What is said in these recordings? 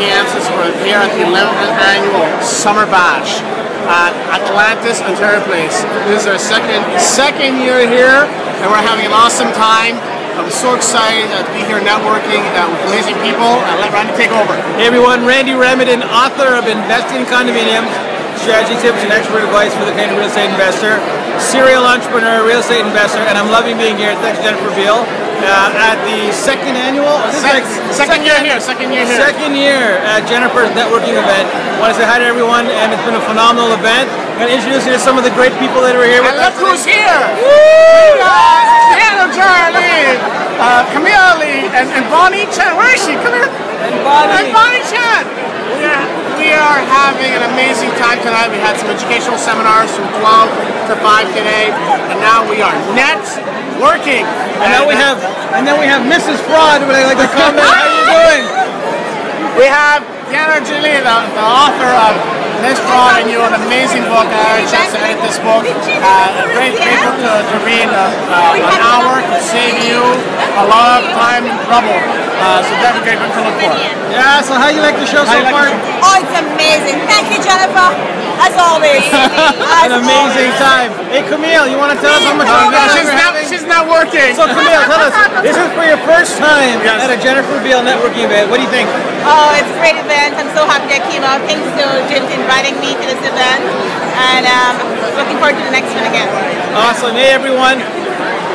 Conveniences. We're here at the 11th annual Summer Bash at Atlantis Ontario Place. This is our second second year here, and we're having an awesome time. I'm so excited uh, to be here networking uh, with amazing people. And let Randy take over. Hey everyone, Randy Ramadhin, author of Investing in Condominiums, Strategy Tips and Expert Advice for the Canadian Real Estate Investor, serial entrepreneur, real estate investor, and I'm loving being here. Thanks Jennifer Beal. Uh, at the second annual, Second, second year here, second year here. Second year at Jennifer's networking event. want to say hi to everyone, and it's been a phenomenal event. I'm going to introduce you to some of the great people that are here with And us. look who's here! We got Daniel Charlie, uh, Camille Lee, and, and Bonnie Chan. Where is she? Come here. And Bonnie. And Bonnie Chan. Are, we are having an amazing time tonight. We had some educational seminars from 12 to 5 today, and now we are networking. And now we have, and then we have Mrs. Fraud. Would I like to comment? How you doing? We have Diana Julie, the, the author of Miss Fraud and You, an amazing book. I had a chance to edit this book. Uh, a great, great book to, to read. Uh, uh, an hour can save you a lot of time and trouble. Uh, so definitely a great book look for. Yeah. So how you like the show How so like far? show? Oh, it's amazing. Thank you, Jennifer. As always. An amazing time. Hey Camille, you want to tell us how much Oh, fun no, She's you're not, she's not working. So Camille, tell us, this is for your first time Yes. at a Jennifer Beal networking event. What do you think? Oh, it's a great event. I'm so happy I came out. Thanks to Jim for inviting me to this event. And um, looking forward to the next one again. Awesome. Hey everyone.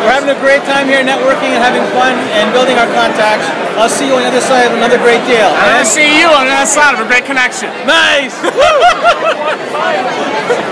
We're having a great time here networking and having fun and building our contacts. I'll see you on the other side of another great deal. And I'll see you on the other side of a great connection. Nice!